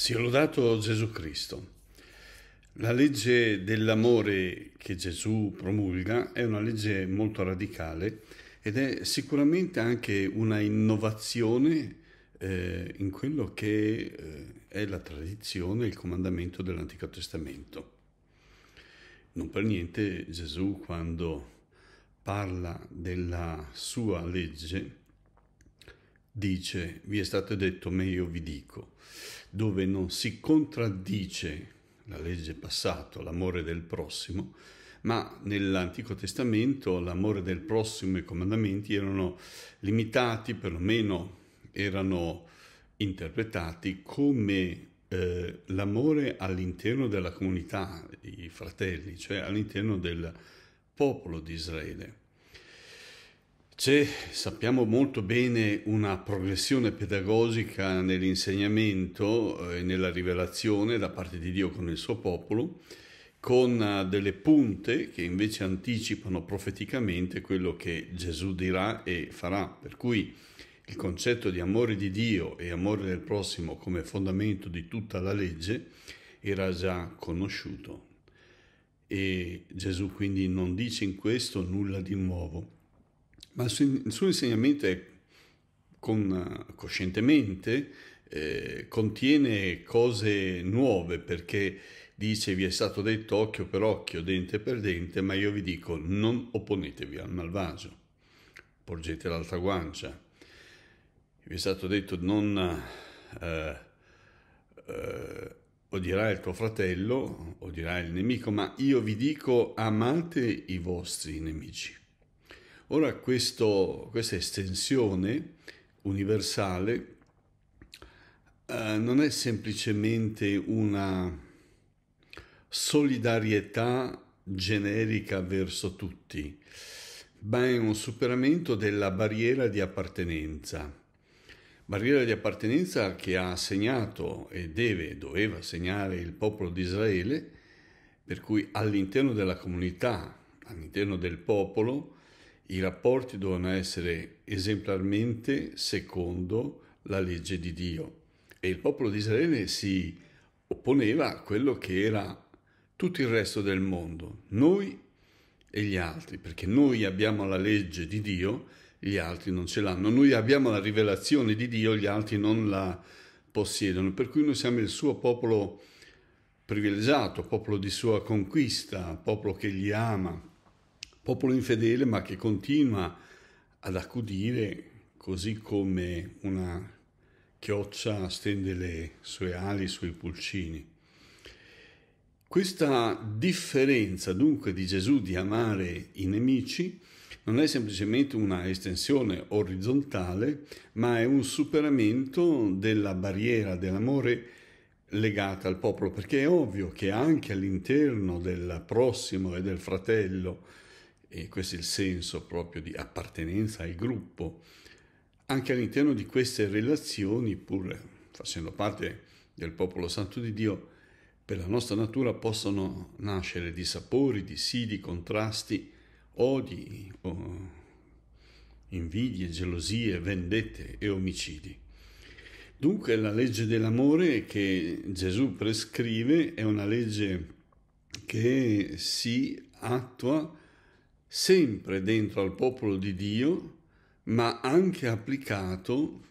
Sia lodato Gesù Cristo. La legge dell'amore che Gesù promulga è una legge molto radicale ed è sicuramente anche una innovazione eh, in quello che eh, è la tradizione, il comandamento dell'Antico Testamento. Non per niente Gesù quando parla della sua legge dice, vi è stato detto, ma io vi dico, dove non si contraddice la legge passata, l'amore del prossimo, ma nell'Antico Testamento l'amore del prossimo e i comandamenti erano limitati, perlomeno erano interpretati come eh, l'amore all'interno della comunità, i fratelli, cioè all'interno del popolo di Israele. C'è, sappiamo molto bene, una progressione pedagogica nell'insegnamento e nella rivelazione da parte di Dio con il suo popolo, con eh, delle punte che invece anticipano profeticamente quello che Gesù dirà e farà. Per cui il concetto di amore di Dio e amore del prossimo come fondamento di tutta la legge era già conosciuto. E Gesù quindi non dice in questo nulla di nuovo ma il suo, insegnamento è con, coscientemente eh, contiene cose nuove perché dice vi è stato detto occhio per occhio, dente per dente, ma io vi dico non opponetevi al malvagio, porgete l'altra guancia. Vi è stato detto non eh, eh, odierai il tuo fratello, odierai il nemico, ma io vi dico amate i vostri nemici. Ora questo, questa estensione universale eh, non è semplicemente una solidarietà generica verso tutti, ma è un superamento della barriera di appartenenza. Barriera di appartenenza che ha segnato e deve, doveva segnare il popolo di Israele, per cui all'interno della comunità, all'interno del popolo, i rapporti devono essere esemplarmente secondo la legge di Dio. E il popolo di Israele si opponeva a quello che era tutto il resto del mondo, noi e gli altri, perché noi abbiamo la legge di Dio, gli altri non ce l'hanno. Noi abbiamo la rivelazione di Dio, gli altri non la possiedono. Per cui noi siamo il suo popolo privilegiato, popolo di sua conquista, popolo che gli ama, popolo infedele ma che continua ad accudire così come una chioccia stende le sue ali sui pulcini. Questa differenza dunque di Gesù di amare i nemici non è semplicemente una estensione orizzontale, ma è un superamento della barriera dell'amore legata al popolo, perché è ovvio che anche all'interno del prossimo e del fratello e questo è il senso proprio di appartenenza al gruppo, anche all'interno di queste relazioni, pur facendo parte del popolo santo di Dio, per la nostra natura possono nascere dissapori, dissidi, contrasti, odi, invidie, gelosie, vendette e omicidi. Dunque la legge dell'amore che Gesù prescrive è una legge che si attua sempre dentro al popolo di Dio, ma anche applicato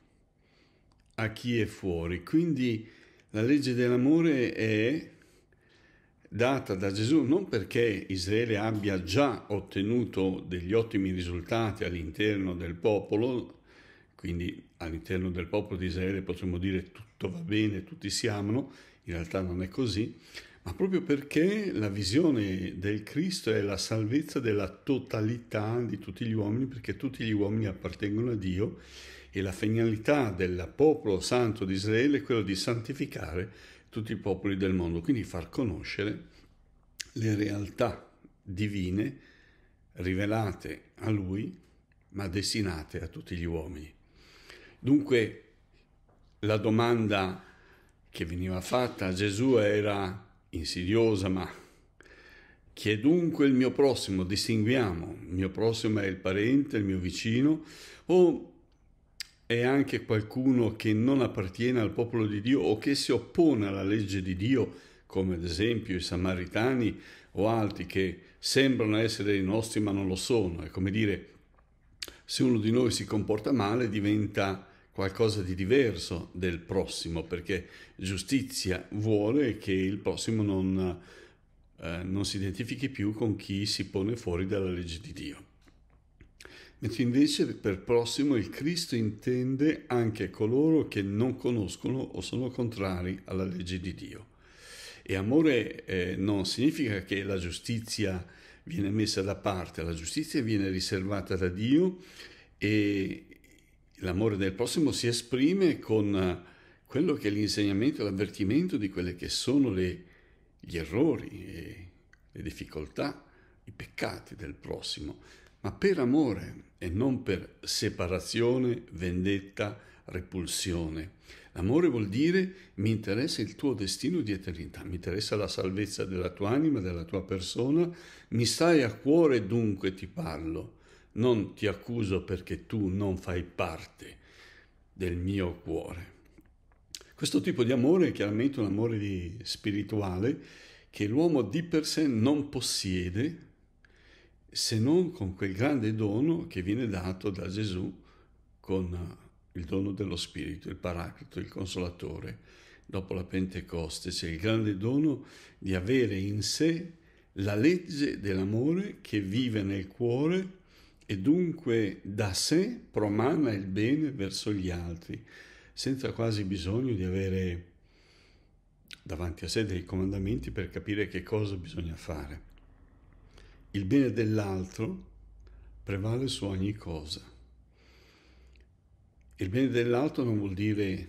a chi è fuori. Quindi la legge dell'amore è data da Gesù non perché Israele abbia già ottenuto degli ottimi risultati all'interno del popolo, quindi all'interno del popolo di Israele potremmo dire tutto va bene, tutti si amano, in realtà non è così, proprio perché la visione del Cristo è la salvezza della totalità di tutti gli uomini, perché tutti gli uomini appartengono a Dio e la finalità del popolo santo di Israele è quella di santificare tutti i popoli del mondo, quindi far conoscere le realtà divine rivelate a Lui, ma destinate a tutti gli uomini. Dunque la domanda che veniva fatta a Gesù era insidiosa, ma chi è dunque il mio prossimo? Distinguiamo, il mio prossimo è il parente, il mio vicino, o è anche qualcuno che non appartiene al popolo di Dio o che si oppone alla legge di Dio, come ad esempio i samaritani o altri che sembrano essere i nostri ma non lo sono. È come dire, se uno di noi si comporta male diventa qualcosa di diverso del prossimo, perché giustizia vuole che il prossimo non, eh, non si identifichi più con chi si pone fuori dalla legge di Dio. Mentre invece per prossimo il Cristo intende anche coloro che non conoscono o sono contrari alla legge di Dio. E amore eh, non significa che la giustizia viene messa da parte, la giustizia viene riservata da Dio e l'amore del prossimo si esprime con quello che è l'insegnamento, l'avvertimento di quelle che sono le, gli errori, le difficoltà, i peccati del prossimo, ma per amore e non per separazione, vendetta, repulsione. L'amore vuol dire mi interessa il tuo destino di eternità, mi interessa la salvezza della tua anima, della tua persona, mi stai a cuore dunque ti parlo, non ti accuso perché tu non fai parte del mio cuore. Questo tipo di amore è chiaramente un amore spirituale che l'uomo di per sé non possiede se non con quel grande dono che viene dato da Gesù con il dono dello Spirito, il Paraclito, il Consolatore. Dopo la Pentecoste c'è il grande dono di avere in sé la legge dell'amore che vive nel cuore e dunque da sé promana il bene verso gli altri, senza quasi bisogno di avere davanti a sé dei comandamenti per capire che cosa bisogna fare. Il bene dell'altro prevale su ogni cosa. Il bene dell'altro non vuol dire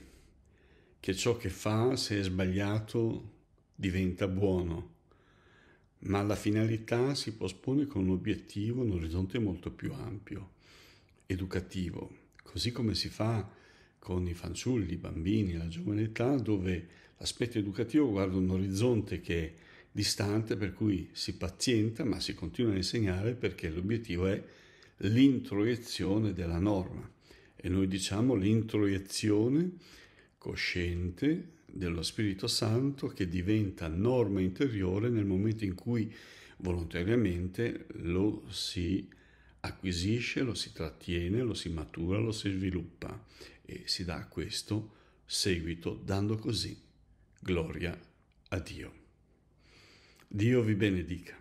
che ciò che fa, se è sbagliato, diventa buono, ma la finalità si pospone con un obiettivo, un orizzonte molto più ampio, educativo, così come si fa con i fanciulli, i bambini, la giovane età, dove l'aspetto educativo guarda un orizzonte che è distante, per cui si pazienta, ma si continua a insegnare perché l'obiettivo è l'introiezione della norma. E noi diciamo l'introiezione cosciente dello Spirito Santo che diventa norma interiore nel momento in cui volontariamente lo si acquisisce, lo si trattiene, lo si matura, lo si sviluppa e si dà a questo seguito dando così gloria a Dio. Dio vi benedica.